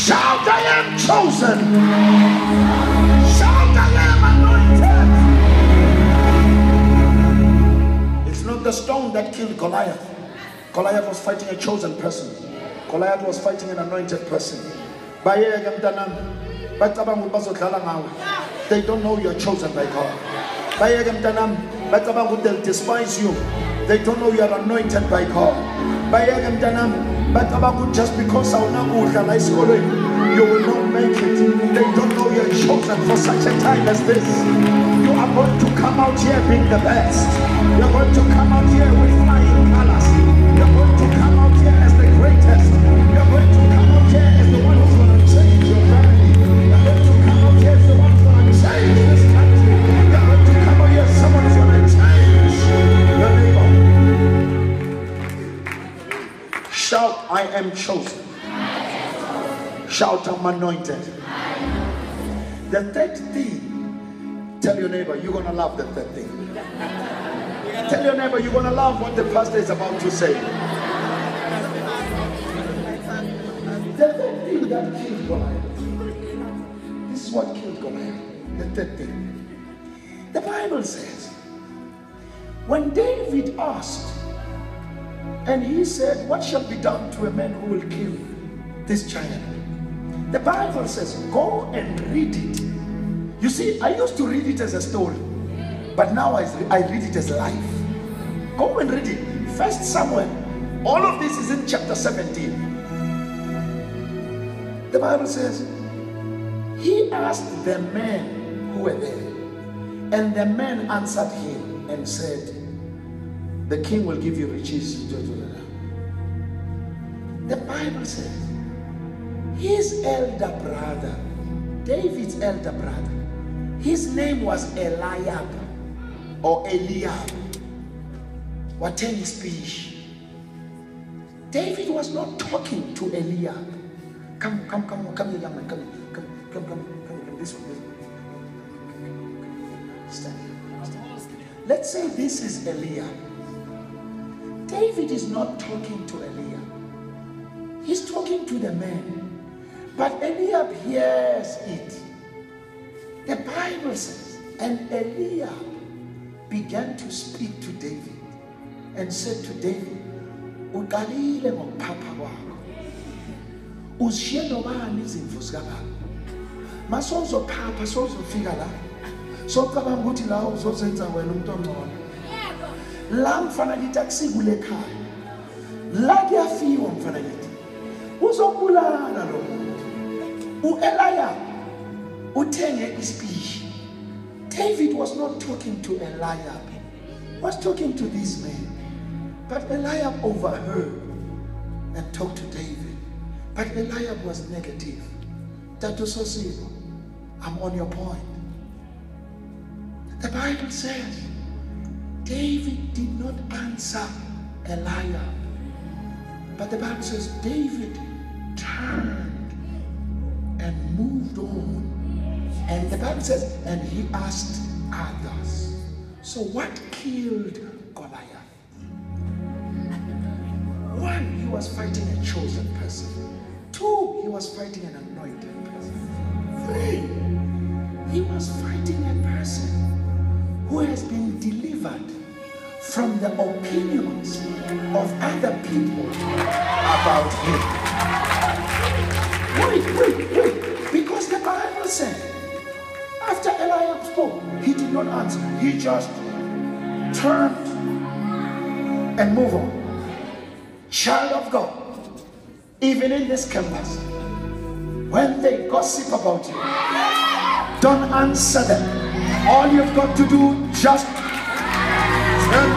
Shout, I am chosen. Shout, I am anointed. It's not the stone that killed Goliath. Goliath was fighting a chosen person. Goliath was fighting an anointed person. They don't know you're chosen by God. They'll despise you. They don't know you're anointed by God. Bayeke mntanami. Bacabanga ukuthi just because awunakudla la esikolweni you will not make it. They don't know you're chosen for such a time as this. You are going to come out here being the best. You're going to come out here with flying colors. Shout, I'm anointed. The third thing, tell your neighbor, you're going to love the third thing. Tell your neighbor, you're going to love what the pastor is about to say. The third thing that killed Goliath. This is what killed Goliath. The third thing. The Bible says, when David asked, and he said, What shall be done to a man who will kill this giant? The Bible says, Go and read it. You see, I used to read it as a story, but now I, I read it as life. Go and read it. First Samuel. All of this is in chapter 17. The Bible says, He asked the men who were there, and the men answered him and said, The king will give you riches. The Bible says, his elder brother, David's elder brother, his name was Eliab or Eliab. Wateni speech. David was not talking to Eliab. Come, come, come, come here, young man. Come, come, come, come, come, come. This one. Stand. Stand here. Let's say this is Eliab. David is not talking to Eliab. He's talking to the man. But Eliab hears it. The Bible says, and Eliab began to speak to David and said to David, uqalile ngokuphapha kwakho. Uzishiye nobani izimvu zikababa masowuzophapha sowuzofika la. Socabanga ukuthi la uzozenza wena umuntu ongcono. La mfana kithi akusikule ekhaya. La kuyafiwa mfana kithi. Uzobulala lo muntu u-eliab uthenge ispeech. David was not talking to eliab was talking to this man. But eliab overheard and talked to david. But eliab was negative. Tatu Sosibo, i'm on your point. The bible says david did not answer eliab but the bible says david the Bible says, and he asked others. So what killed Goliath? One, he was fighting a chosen person. Two, he was fighting an anointed person. Three, he was fighting a person who has been delivered from the opinions of other people about him. Wait, wait, wait. Because the Bible said, after Eliab spoke, he did not answer. He just turned and moved on. Child of God, even in this campus, when they gossip about you, don't answer them. All you've got to do, just turn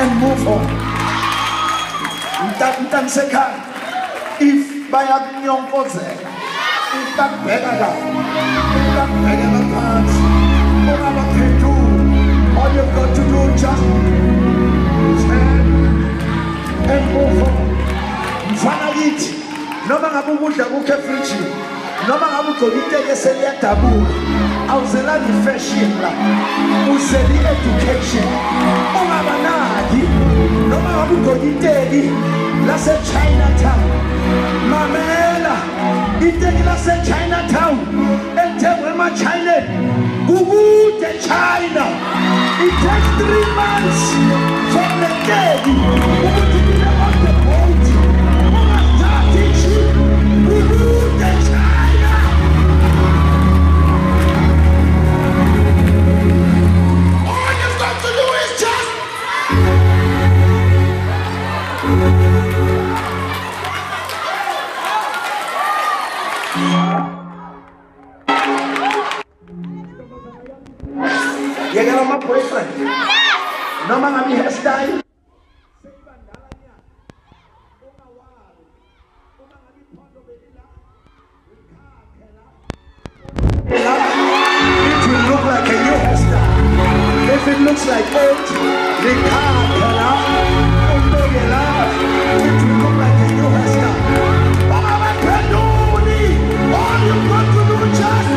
and move on. Mta- mtansekani. If bayakunyokozela if bakubheka kabi if bakubhekela phansi ungabaphenduli all you've got to do just turn and move on mfana kithi noma ngabe ukudla kukho efrijini noma ngabe ugcoke inteke seliyadabuka awuzelani i-fashion la uzela i-education ungabanaki noma ngabe ugcoke inteki lase-chinatown mamela itekela sechinatown ethengwe emachineni kukude china. It takes three months from the teki ukuthi nile on the boat. Ungathathi iship kukude china. All you've got to do is just... If it looks like old, the car it will oh, look like a new hairstyle. Mama, all you got to do just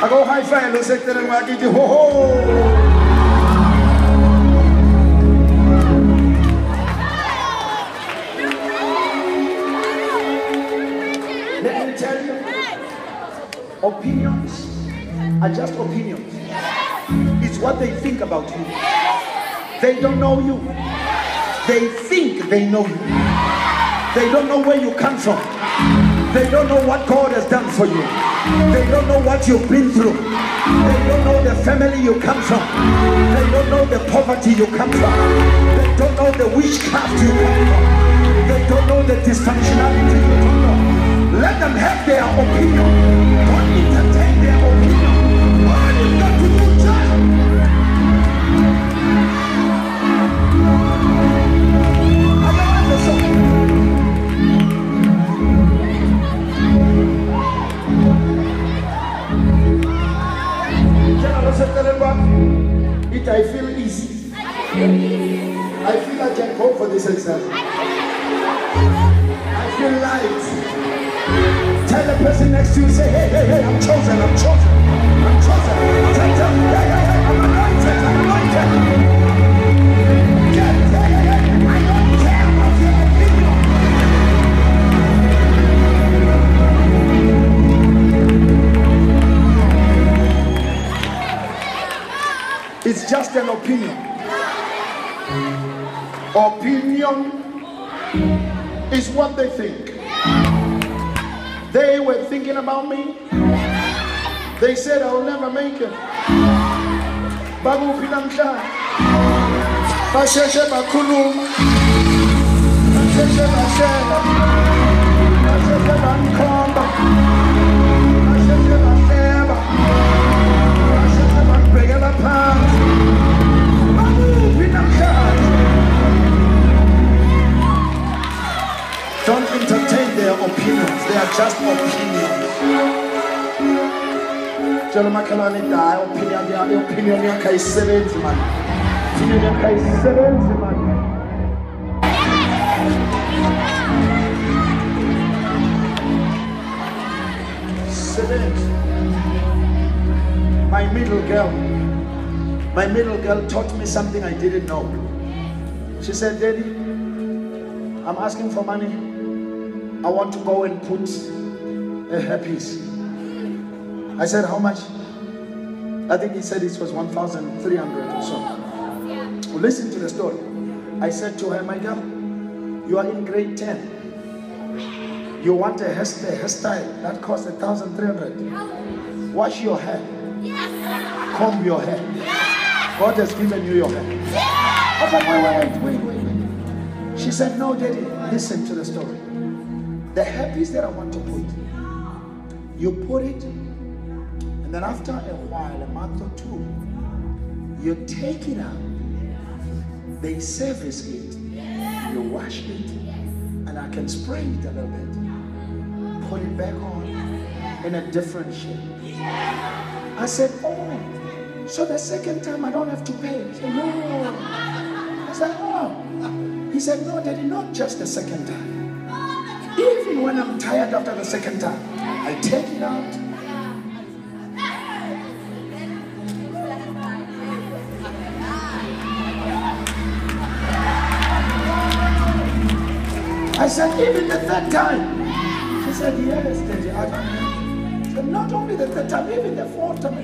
Ako high five lo sekte ng mga kiti ho are just opinions. It's what they think about you. They don't know you. They think they know you. They don't know where you come from. They don't know what God has done for you. They don't know what you've been through. They don't know the family you come from. They don't know the poverty you come from. They don't know the witchcraft you come from. They don't know the dysfunctionality you come from. Let them have their opinion. I feel like I can go for this exam. I feel light. Tell the person next to you, say, hey, hey, hey, I'm chosen, I'm chosen, I'm chosen. Them, hey, hey, hey, I'm anointed, I'm anointed. It's just an opinion. Opinion is what they think. They were thinking about me. They said I will never make it. Bakuphi namhlanje? Basheshe bakhuluma. Tshela umakhelwane da opinion yakhe opinion yakhe ayisebenzi man. Opinion yakhe ayisebenzi man. Sebenzi. My middle girl. My middle girl taught me something I didn't know. She said, Daddy, I'm asking for money. I want to go and put a hairpiece. I said, How much? I think he said it was 1,300 or so. Well, listen to the story. I said to her, My girl, you are in grade 10. You want a hairstyle, that costs 1,300. Wash your hair, comb your hair. God has given you your hair. I said, Wait, wait, wait, wait. She said, No, Daddy, listen to the story. The hairpiece that I want to put, you put it, and then after a while, a month or two, you take it out. They service it, you wash it, and I can spray it a little bit. Put it back on in a different shape. I said, Oh, so the second time I don't have to pay. He said, No. I said, Oh. He said, No, Daddy, not just the second time. Even when I'm tired after the second time, I take it out. Said, even the third time. She said, yes, Daddy, I don't know. Said, not only the third time, even the fourth time.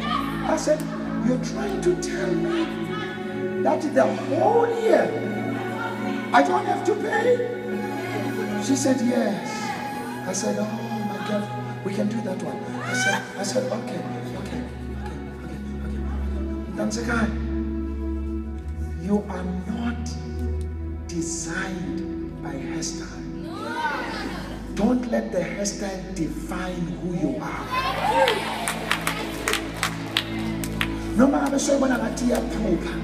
I said, you're trying to tell me that the whole year I don't have to pay? She said, yes. I said, oh my God, we can do that one. I said, I said, okay, okay, okay, okay, okay. Nansekai, you are not designed by hairstyle. Don't let the hairstyle define who you are. noma ngabe soyibona ngathi iyaphupha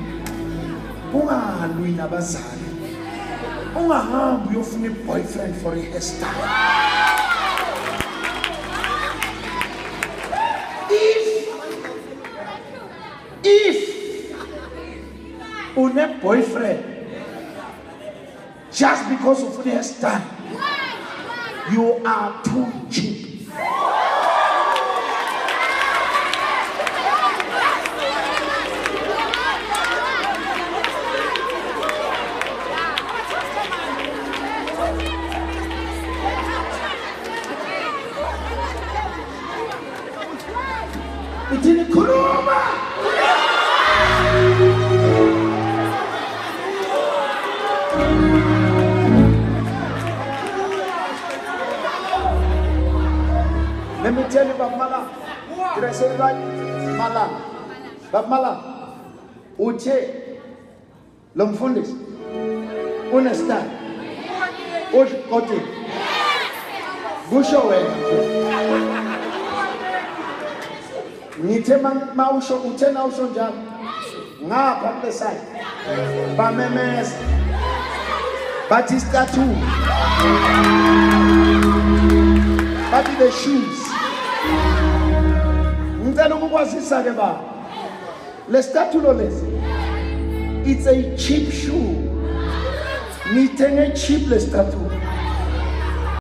ungalwi nabazali ungahambi uyofuna i-boyfriend for i-hairstyle if if une-boyfriend just because ufuna i-hairstyle you are too cheap Let me tell you about Mala. Did I say it right? Mala. Bab Mala. Uthe lo mfundisi unestar udkoti kusho wena ngithe ma- mawusho uthe na usho njalo. Ngapha kule side. The shoes ngicela ukukwazisa ke baba le statulo lesi it's a cheap shoe. Ngithenge cheap le statue